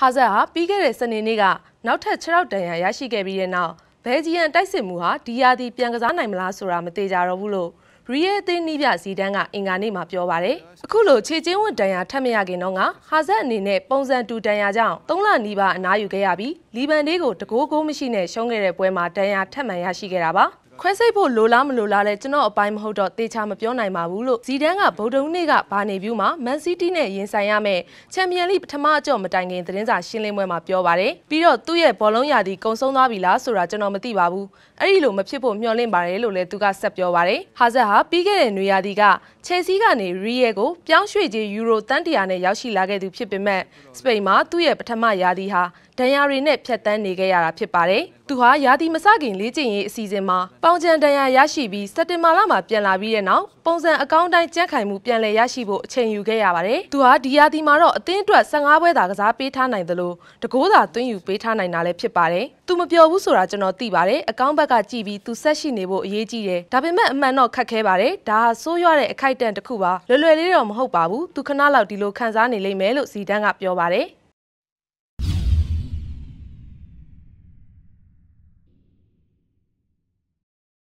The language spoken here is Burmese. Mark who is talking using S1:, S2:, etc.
S1: ဟာဇတ်ဟာပြီးခဲ့တဲ့စနေနေ့ကနောက်ထပ်6ရောက်တန်ရာရရှိခဲ့ပြီးတဲ့နောက်ဘယ်ဂျီယန်တိုက်စစ်မှုဟာဒီယာဒီပြန်ကစားနိုင်မလားဆိုတာမသေးကြတော့ဘူးလို့ရီယေအသင်းနီးပြစီတန်းကအင်္ဂါနေ့မှာပြောပါတယ်။အခုလိုခြေချင်းဝန်တန်ရာထပ်မရခင်တော့ကဟာဇတ်အနေနဲ့ပုံစံတူတန်ရာကြောင့်3လနီးပါးအနားယူခဲ့ရပြီးလီဘန်ဒေးကိုတကိုးကိုမရှိနဲ့ရှုံးခဲ့တဲ့ပွဲမှာတန်ရာထပ်မံရရှိခဲ့တာပါ။ ခွဲစိတ်ဖို့လိုလားမလိုလားလဲကျွန်တော်အပိုင်းမဟုတ်တော့တေချာမပြောနိုင်ပါဘူးလို့ဇီဒန်ကဗုဒ္ဓဟူးနေ့ကဘာနေဗျူးမှာမန်စီးတီးနဲ့ရင်ဆိုင်ရမယ့်ချန်ပီယံလိပထမအကြော့မတိုင်ခင်သတင်းစာရှင်းလင်းပွဲမှာပြောပါတယ်ပြီးတော့သူ့ရဲ့ဘောလုံးရာသီကုံဆုံးသွားပြီလားဆိုတာကျွန်တော်မသိပါဘူးအဲ့ဒီလိုမဖြစ်ဖို့မျှော်လင့်ပါတယ်လို့လည်းသူကဆက်ပြောပါတယ်ဟာဇက်ဟာပြီးခဲ့တဲ့နွေရာသီက ချယ်ဆီကနေရီယယ်ကိုပြောင်းရွှေ့ခြင်းယူရိုတန်တရာနဲ့ရောက်ရှိလာခဲ့သူဖြစ်ပေမဲ့စပိန်မှာသူ့ရဲ့ပထမရာသီဟာဒဏ်ရာတွေနဲ့ဖြတ်တန်းနေခဲ့ရတာဖြစ်ပါတယ်။သူဟာရာသီမစခင်လေ့ကျင့်ရေးအစီအစဉ်မှာပေါင်ချန်ဒဏ်ရာရရှိပြီးစက်တင်ဘာလမှာပြန်လာပြီးတဲ့နောက်ပုံစံအကောင့်တိုင်းကြက်ခိုင်မှုပြန်လည်ရရှိဖို့အချိန်ယူခဲ့ရပါတယ်။သူဟာဒီရာသီမှာတော့အသင်းအတွက်15ပွဲသာကစားပေးထားနိုင်သလိုတကိုးသာသွင်းယူပေးထားနိုင်တာလည်းဖြစ်ပါတယ်။သူမပြောဘူးဆိုတာကျွန်တော်သိပါတယ်။အကောင့်ဘက်ကကြည့်ပြီးသူဆက်ရှိနေဖို့အရေးကြီးတယ်။ဒါပေမဲ့အမှန်တော့ခက်ခဲပါတယ်။ဒါဟာဆိုးရွားတဲ့အခိုက်အတန့်တစ်ခုပါ။လွယ်လွယ်လေးတော့မဟုတ်ပါဘူး။သူခဏလောက်ဒီလိုခံစားနေလိမ့်မယ်လို့ဇီဒန်ကပြောပါတယ်။